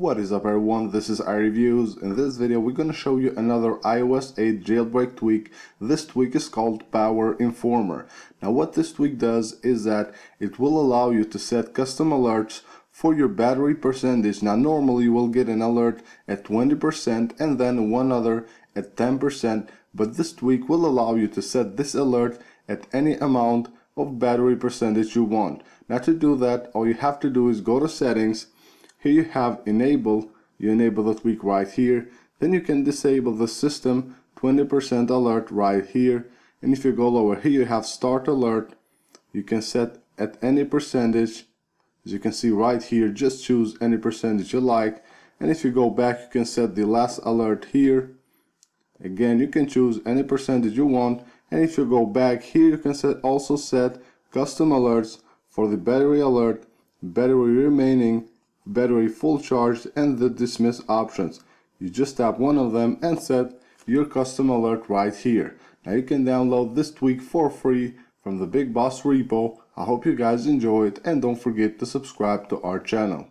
What is up everyone, this is iReviews. In this video we're going to show you another iOS 8 jailbreak tweak. This tweak is called Power Informer. Now what this tweak does is that it will allow you to set custom alerts for your battery percentage. Now normally you will get an alert at 20% and then one other at 10% but this tweak will allow you to set this alert at any amount of battery percentage you want. Now to do that all you have to do is go to settings here you have enable, you enable the tweak right here. Then you can disable the system 20% alert right here. And if you go lower here you have start alert. You can set at any percentage. As you can see right here, just choose any percentage you like. And if you go back, you can set the last alert here. Again, you can choose any percentage you want. And if you go back here, you can set also set custom alerts for the battery alert, battery remaining, battery full charged and the dismiss options. You just tap one of them and set your custom alert right here. Now you can download this tweak for free from the Big Boss repo. I hope you guys enjoy it and don't forget to subscribe to our channel.